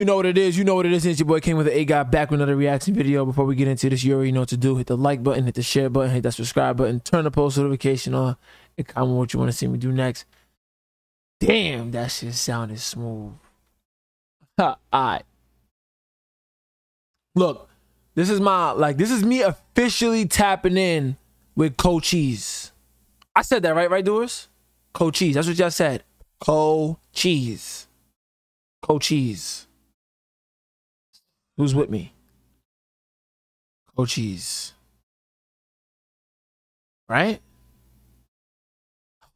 You know what it is. You know what it is. It's your boy came with A guy back with another reaction video. Before we get into this, you already know what to do. Hit the like button, hit the share button, hit that subscribe button, turn the post notification on, and comment what you want to see me do next. Damn, that shit sounded smooth. All right. Look, this is my like this is me officially tapping in with Cochise. I said that right, right, doers? Cochise. That's what y'all said. Cochise. Cochise. Who's with me? Cochise. Right?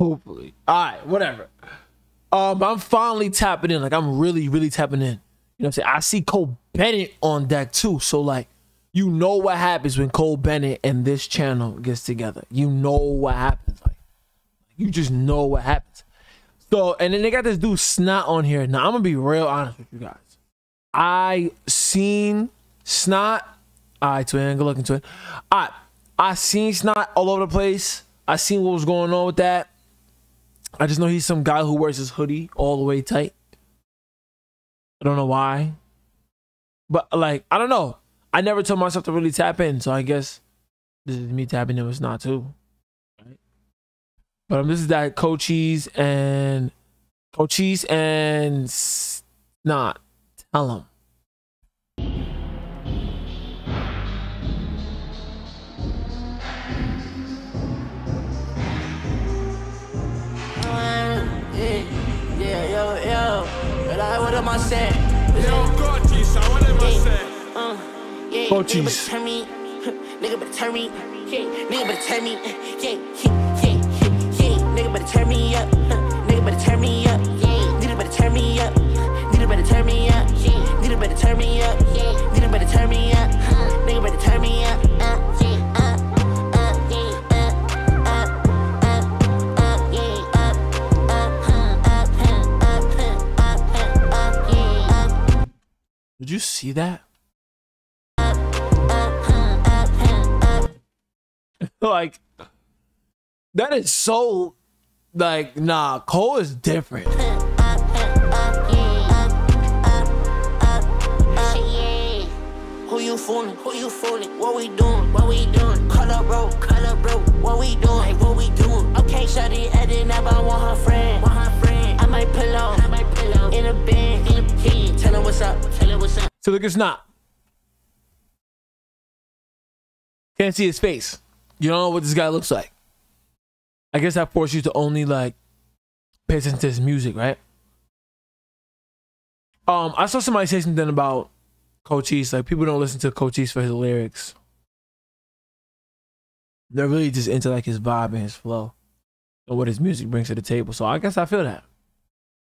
Hopefully. All right, whatever. Um, I'm finally tapping in. Like I'm really, really tapping in. You know what I'm saying? I see Cole Bennett on deck too. So like, you know what happens when Cole Bennett and this channel gets together. You know what happens. Like, you just know what happens. So, and then they got this dude Snot on here. Now I'm gonna be real honest with you guys. I seen Snot. All right, twin. Good looking twin. Right, I seen Snot all over the place. I seen what was going on with that. I just know he's some guy who wears his hoodie all the way tight. I don't know why. But like, I don't know. I never told myself to really tap in, so I guess this is me tapping in with Snot too. Right? But um, this is that Cochise and Cochise and Snot. Tell him. Yeah, yo, yo. But I, what am I saying? Yo, Cochise, what am I saying? Yeah, Cochise. Nigga better turn me. Nigga better turn me. Yeah, nigga better turn me. Yeah, yeah, yeah, yeah, yeah. Nigga better turn me up. Nigga better turn me up. Yeah, nigga better turn me up. Nigga better turn me up. Nigga better turn me up. Nigga better turn me up. Nigga better turn me up. Did you see that? like that is so like nah cole is different fooling? Who you fooling? What we doing? What we doing? Up, bro. Bro. What we doing? What we doing? Okay, shawty, adding up. I want her friend. Want her friend. I might pull up. I might pull up. In a band. In a band. Tell her what's up. Tell her what's up. so look it's not can't see his face you don't know what this guy looks like i guess that forced you to only like pay attention to his music right um i saw somebody say something about cochise like people don't listen to cochise for his lyrics they're really just into like his vibe and his flow and what his music brings to the table so i guess i feel that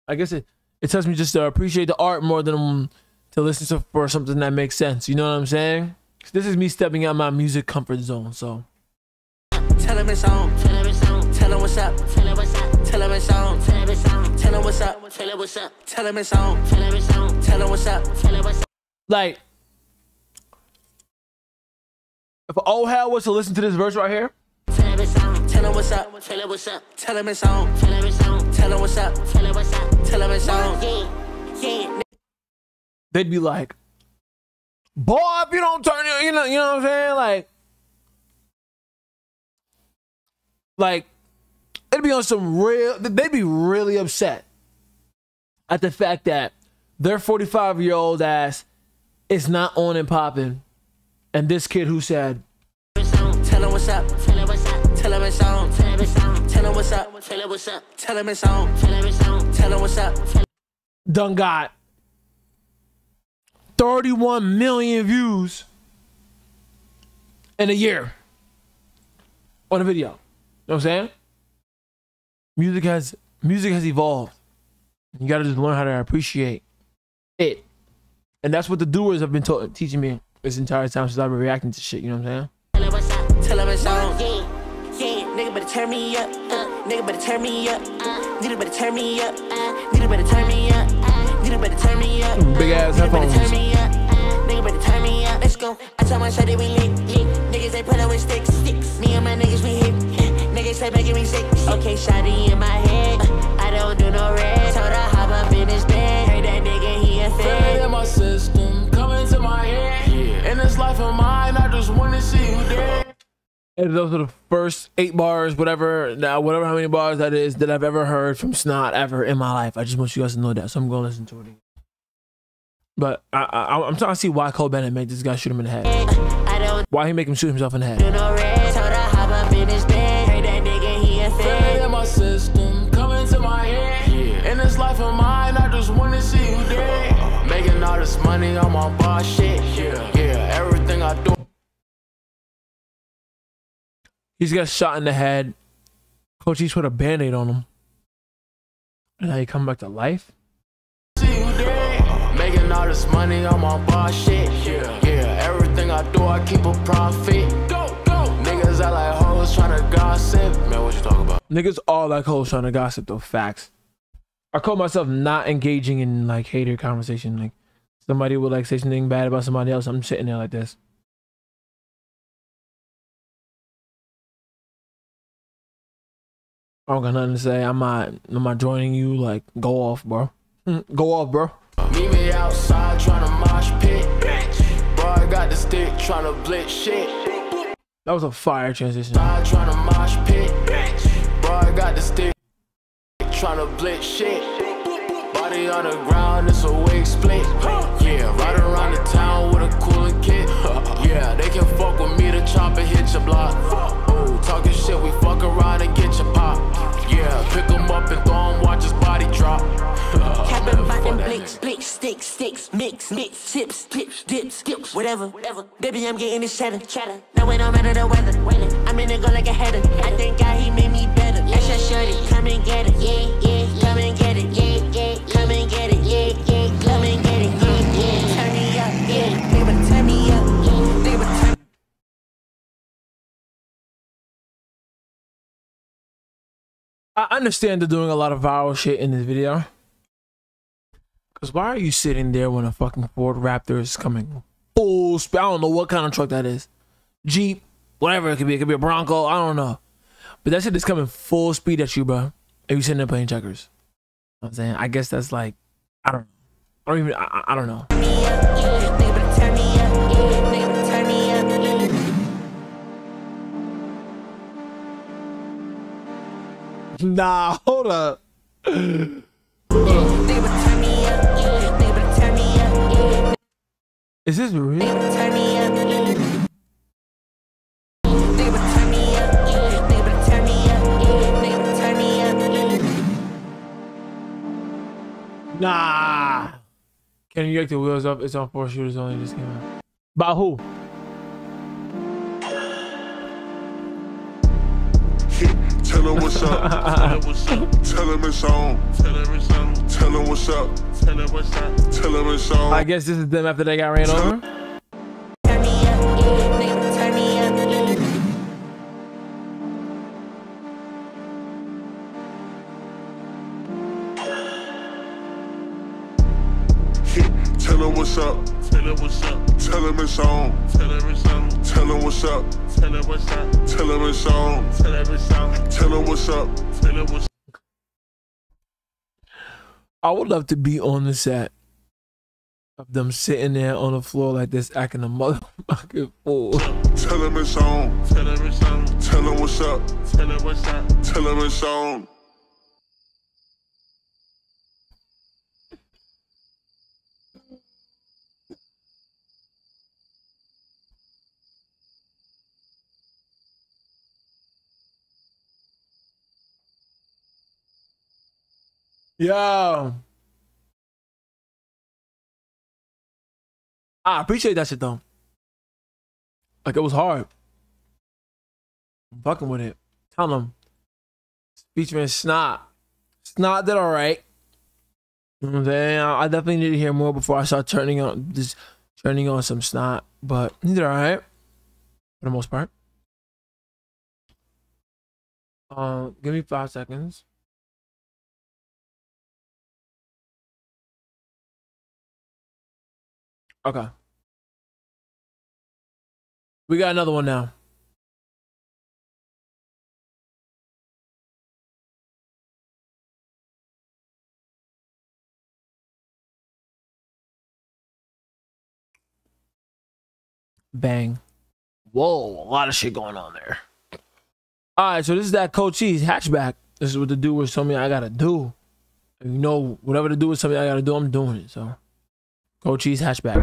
i guess it it tells me just to appreciate the art more than um, to listen to for something that makes sense. You know what I'm saying? This is me stepping out my music comfort zone. So Tell him it's on. Tell him it's on. Tell him what's up. Tell him what's up. Tell him it's on. Tell him it's on. Tell him what's up. Tell him what's up. Tell him it's on. Tell him it's on. Tell him what's up. Tell him what's up. Like, if old hell was to listen to this verse right here, Tell him it's on. Tell him what's up. Tell him what's up. Tell him it's on. Tell him it's on. Tell him what's up. Tell him what's up. Tell him it's on. Yeah. Yeah. they'd be like, "Boy, if you don't turn it, you know, you know what I'm saying?" Like, like it'd be on some real. They'd be really upset at the fact that their 45 year old ass is not on and popping, and this kid who said, Tell him what's up. Tell him what's up. Tell him it's on. Tell him it's on. Tell him what's up. Tell him what's up. Tell him it's on. Tell him it's on. Tell him what's up. done got 31 million views in a year on a video. You know what I'm saying? Music has music has evolved. You got to just learn how to appreciate it. And that's what the doers have been ta- teaching me this entire time since I've been reacting to shit. You know what I'm saying? Tell him what's up. Tell him it's on. Yeah. Yeah. Nigga better turn me up. Uh, nigga better turn me up. Uh, nigga better turn me up. Uh, nigga better turn me up. Uh, nigga better turn me up. Big ass Nigga better turn headphones. me up. Uh, nigga better turn me up. Let's go. I tell my shawty we lit. lit niggas, they put with sticks. sticks. Me and my niggas, we hit. niggas say making me sick. Okay, shotty in my head. Uh, I don't do no red. Told her hop up in his bed. Heard that nigga, he a fan. in my system, coming to my head. Yeah. In this life of mine, I just wanna see you dead. And those are the first eight bars, whatever, now whatever how many bars that is that I've ever heard from Snot ever in my life. I just want you guys to know that, so I'm gonna listen to it. But I, I, I'm trying to see why Cole Bennett made this guy shoot him in the head. I don't Why he make him shoot himself in the head? do no red. Told her hop up in his bed. Heard that nigga, he a Feel fan. it in my system, coming to my head. Yeah. In this life of mine, I just wanna see you dead. Making all this money on my boss shit. Yeah, yeah, everything I do. He's got shot in the head. Coach, he's put a band-aid on him. And now he come back to life. see you dead. Making all this money on my boss shit. Yeah, yeah. Everything I do, I keep a profit. Go, go. Niggas act like hoes trying to gossip. Man, what you talking about? Niggas all like hoes trying to gossip though. Facts. I call myself not engaging in like hater conversation. Like somebody would like say something bad about somebody else. I'm sitting there like this. I don't got nothing to say. I'm not. I'm not joining you. Like go off, bro. Go off, bro. Meet me outside the trying to blitz shit. That was a fire transition. Outside trying to mosh pit. Bro, I got the stick trying to blitz shit. Body on the ground, it's a wig split. Yeah, right around the town with a cooling kit. Yeah, they can fuck with me, the chopper hit your block. Oh, talking shit, we fuck around and get your pop. Yeah, pick him up and throw him, watch his body drop. Capping Fuck by them that blicks, blicks, sticks, sticks, mix, mix, whatever, whatever. Baby, I'm getting this cheddar, cheddar. No, it don't matter the weather. I'm in go like a header. I think God, he made me better. Your shorty, come and get it, yeah, yeah. Come and get it, yeah, yeah. Come and get it, yeah, yeah. Come and get it, yeah, yeah. Turn me up, yeah. Yeah. I understand they're doing a lot of viral shit in this video. Cause why are you sitting there when a fucking Ford Raptor is coming full speed? I don't know what kind of truck that is. Jeep, whatever it could be. It could be a Bronco. I don't know. But that shit is coming full speed at you, bro. If you sitting there playing checkers. You know I'm saying? I guess that's like, I don't know. I don't even, I, I- I don't know. Nah, hold up, yeah. me this real? Nah. Can you get the wheels up? It's on four shooters only. Just came out. By who? Tell him what's up. Tell him it's on. Tell him it's on. Tell him what's up. Tell him what's up. Tell him it's on. I guess this is them after they got ran over. I would love to be on the set of them sitting there on the floor like this, acting a motherfucking fool. Tell him it's on. Tell him it's on. Tell him what's up. Tell him what's up. Tell him it's on. Yo. I appreciate that shit though. Like it was hard. I'm fucking with it. Tell them. Featuring Snot. Snot did alright. You know what I'm saying? I definitely need to hear more before I start turning on just turning on some snot. But he did alright. For the most part. Uh, give me five seconds. Okay. We got another one now. Bang. Whoa, a lot of shit going on there. All right, so this is that Cochise hatchback. This is what the dude was telling me I gotta do. You know, whatever the do was something I gotta do, I'm doing it. So, Cochise hatchback.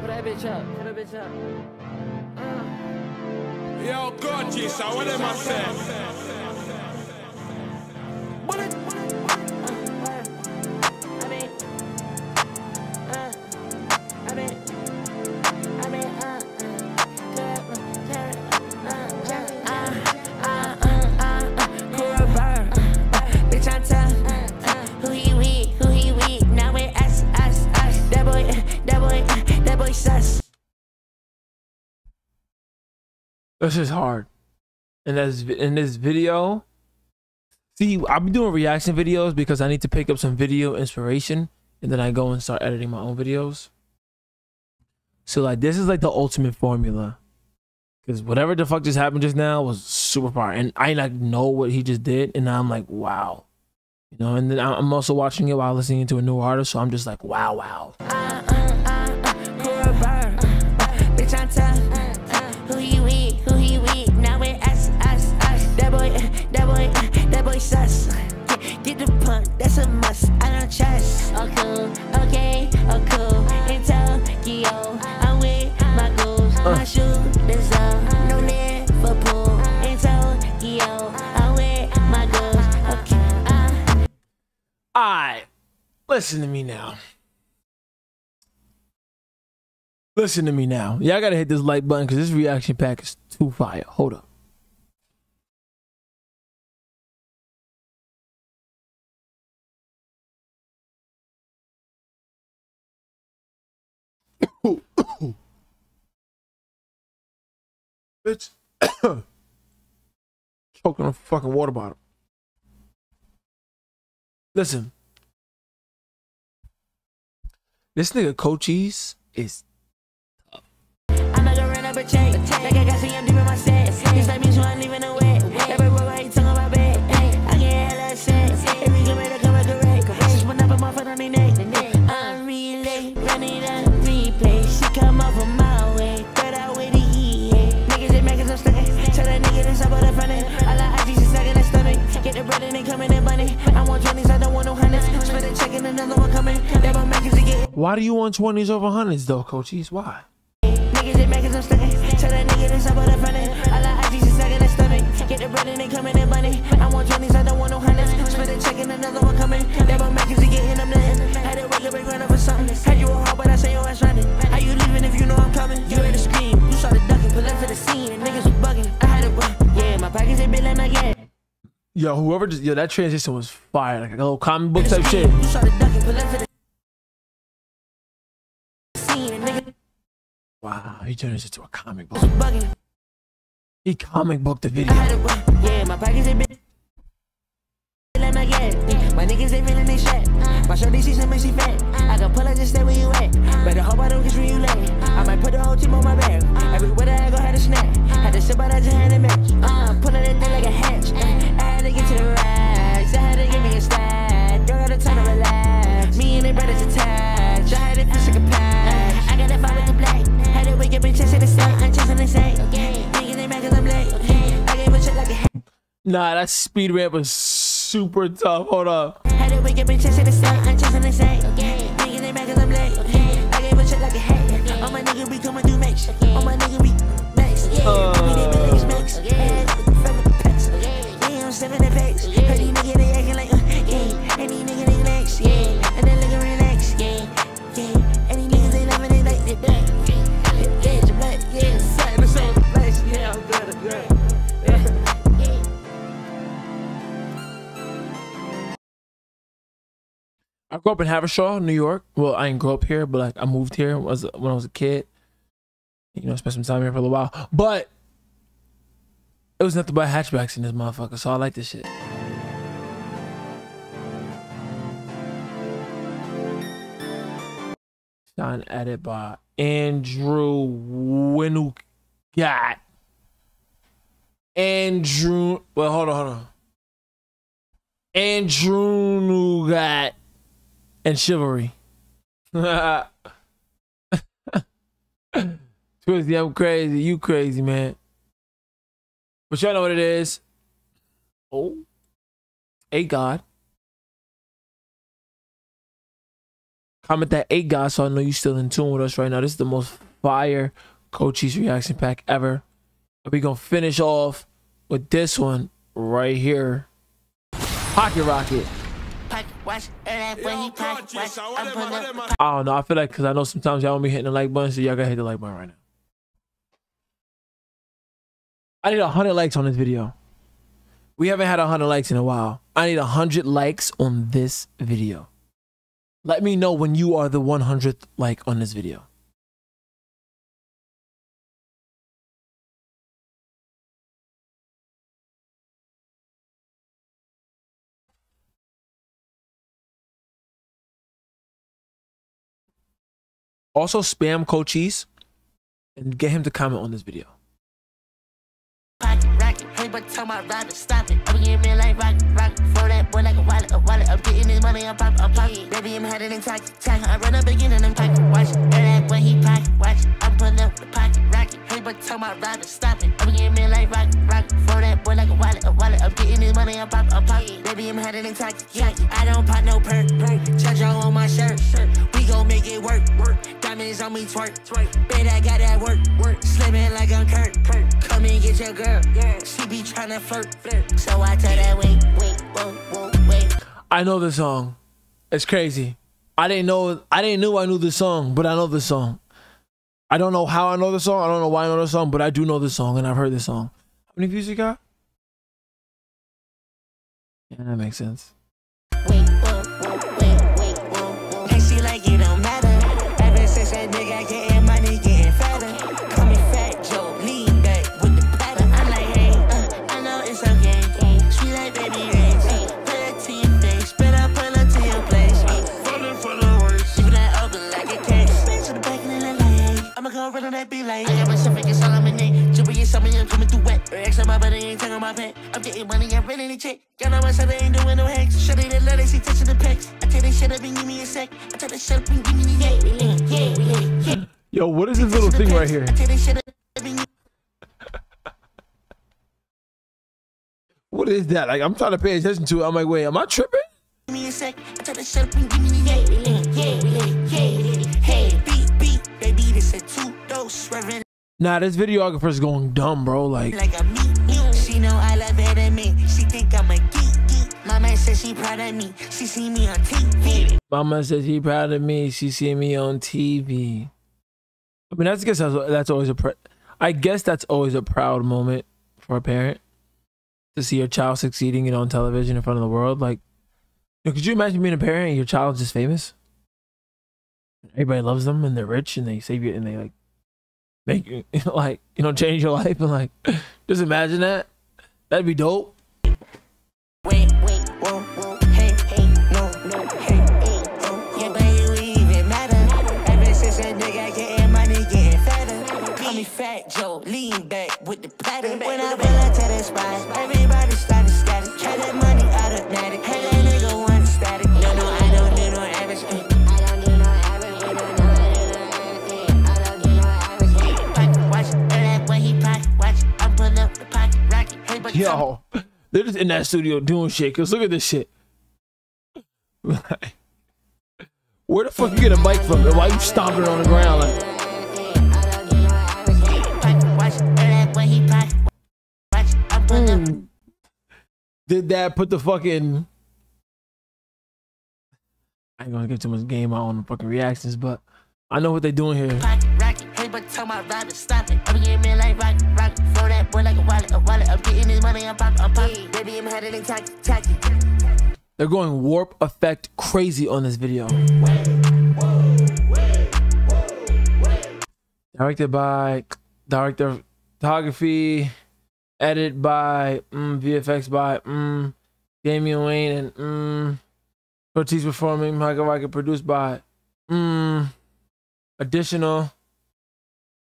Put that bitch up. Put that bitch up. Uh. Yo, gorgeous, I want myself. Bullet, This is hard. And as in this video, see, I've been doing reaction videos because I need to pick up some video inspiration, and then I go and start editing my own videos. So like, this is like the ultimate formula, because whatever the fuck just happened just now was super fire, and I like know what he just did, and I'm like, wow, you know. And then I'm also watching it while listening to a new artist, so I'm just like, wow, wow. Uh, Listen to me now. Y'all gotta hit this like button because this reaction pack is too fire. Hold up. Bitch. Choking a fucking water bottle. Listen. This nigga Cochise is check. Like I got some young my set. This like me, so I'm leaving away. Every boy, I ain't tongue on my bed. I get hella sex. Every come to come back correct. Just one up a motherfucker on their neck. I'm relay, running up replay. She come up from my way. Third out with the heat. Niggas and making some stuck. Tell that nigga this up on the front end. I like IG, she's stuck in the stomach. Get the bread and they coming in bunny. I want 20s, I don't want no hundreds. Split a check and another one coming. That one making to get Why do you want 20s over hundreds though, Cochise? Why? Niggas some stuck. Tell that nigga this up on the front end. I like IG, she's stuck in the stomach. Get the bread and they coming in bunny. I want 20s, I don't want no hundreds. Split a check and another one coming. That one making to getting them nothing. Had to wake up and run up for something. Had you a heart, but I say your ass running. How you leaving if you know I'm coming? You heard the scream. You started ducking, pull up to the scene, and niggas was bugging. I had to run. Yeah, my pockets they been like my gas. Yo, whoever just yo, that transition was fire. Like a little comic book type shit. Wow, he turned this into a comic book. He comic booked the video. my niggas they feeling they shit. My shorty she said she fat. I can pull her just stay where you at. Better hope I don't get you late. I might put the whole team on my back. Everywhere that I go had a snack. Had to sip out that just had a match. Uh, pulling that thing like a hatch. Uh, I had to get to the racks. I had to give me a stack. Don't got the time to relax. Me and they brothers attached. I had to feel like a patch. I got that vibe with the black. Had to wake up and the sun. I'm chasing the same. Niggas they mad cause I'm late. I gave a shit like a hat. Nah, that speed ramp was super tough. Hold up. Had to wake up and chase the sun. I'm chasing the. Niggas they mad cause I'm late. I gave a shit like a hat. All my niggas be coming through max. All my niggas be max. Uh. Grew up in Haverstraw, New York. Well, I didn't grow up here, but like I moved here was when I was a kid. You know, spent some time here for a little while. But it was nothing but hatchbacks in this motherfucker, so I like this shit. Shine edit by Andrew Winugat. Andrew, well, hold on, hold on. Andrew Nugat and chivalry. Twisty, I'm crazy. You crazy, man. But y'all know what it is. Oh. A God. Comment that 8 God so I know you're still in tune with us right now. This is the most fire Cochise reaction pack ever. We gonna finish off with this one right here. Pocket Rocket. Pocket watch, and when he pocket watch, I'm up. I don't know. I feel like because I know sometimes y'all won't be hitting the like button, so y'all gotta hit the like button right now. I need hundred likes on this video. We haven't had hundred likes in a while. I need hundred likes on this video. Let me know when you are the 100th like on this video. Also spam Cochise and get him to comment on this video. Boy like a wallet, a wallet. I'm getting this money, I'm pop, I'm pocket. Baby, I'm headed in tack, tack. I run up again and I'm pocket watch. That when he pocket watch, I'm pulling up the pocket rocket. Hey, but tell my rabbit, stop it. I'm getting me like rock, rock. For that boy like a wallet, a wallet. I'm getting this money, I'm pop, I'm pocket. Baby, I'm headed in tack, tack. I don't pop no perk, perk. Jojo on my shirt, shirt. We gon' make it work, work. Diamonds on me, twerk, twerk. Bet I got that work, work. Slimming like I'm Kurt, Kurt. Come and get your girl, girl. She be flirt, flirt. So I tell that wait, wait, whoa, whoa, wait. I know the song. It's crazy. I didn't know I didn't know I knew the song, but I know the song. I don't know how I know the song. I don't know why I know the song, but I do know the song and I've heard the song. How many views you got? Yeah, that makes sense. Hey, I'ma go run on that beat like, I got myself in Solomon. Jewelry is something I'm coming through wet. Extra my body ain't taking my pet. I'm getting money, I'm running the check. Y'all know my son ain't doing no hacks. Shut it, let it, she touching the pecs. I tell that shut up and give me a sec. I tell that shut up and give me the yeah, yeah, yeah, yeah. Yo, what is this little thing right here? I tell that shut up and give What is that? Like I'm trying to pay attention to it. I'm like, wait, am I tripping? me a sec. I tell that shut up and give me the yeah, Nah, this videographer's going dumb, bro. Like, like a me. She know I love her than me. She think I'm a geek, geek. Mama says she proud of me. She see me on TV. Mama says proud of me. She see me on TV. I mean, that's I guess that's, that's always a. Pr- I guess that's always a proud moment for a parent to see your child succeeding, you know, on television in front of the world. Like, you know, could you imagine being a parent and your child's just famous? Everybody loves them and they're rich and they save you and they like make you like you know change your life and like just imagine that. That'd be dope. Fat Joe, lean back with the platter. When I pull up to the spot, just in that studio doing shit. Cause look at this shit. Where the fuck you get a mic from? And why you stomping on the ground? Like, hmm. did that put the fucking? I ain't gonna give too much game out on the fucking reactions, but I know what they're doing here. They're going warp effect crazy on this video. Directed by director of photography, edited by mm, VFX by mm, Damian Wayne and mm, Ortiz performing Michael Rocket produced by mm, additional.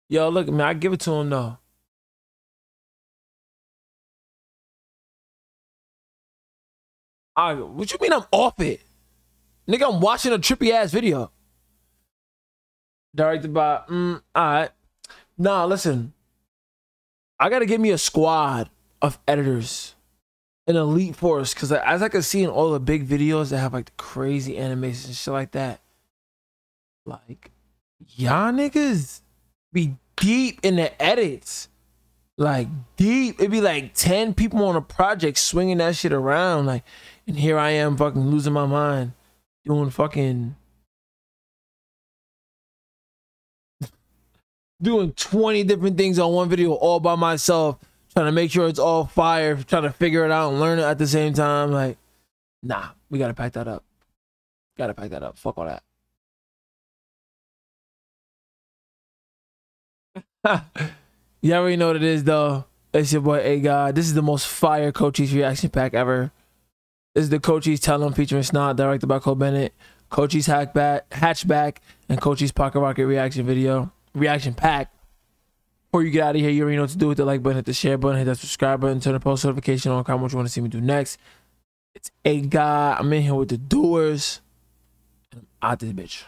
Yo, look, man, I give it to him though. I, what you mean I'm off it? Nigga, I'm watching a trippy ass video. Directed by, mm, alright. Nah, listen. I gotta get me a squad of editors, an elite force, because as I can see in all the big videos that have like crazy animations and shit like that, like y'all niggas be deep in the edits, like deep. It'd be like ten people on a project swinging that shit around, like, and here I am fucking losing my mind, doing fucking doing 20 different things on one video all by myself, trying to make sure it's all fire, trying to figure it out and learn it at the same time. Like, nah, we gotta pack that up. Gotta pack that up. Fuck all that. you already know what it is though. It's your boy 8 God. This is the most fire Cochise reaction pack ever. This is the Cochise Tell 'em featuring Snot, directed by Cole Bennett. Cochise Hackback, Hatchback, and Cochise Pocket Rocket reaction video reaction pack. Before you get out of here, you already know what to do with the like button, hit the share button, hit that subscribe button, turn the post notification on, comment what you want to see me do next. It's a guy. I'm in here with the doers. And I'm out this bitch.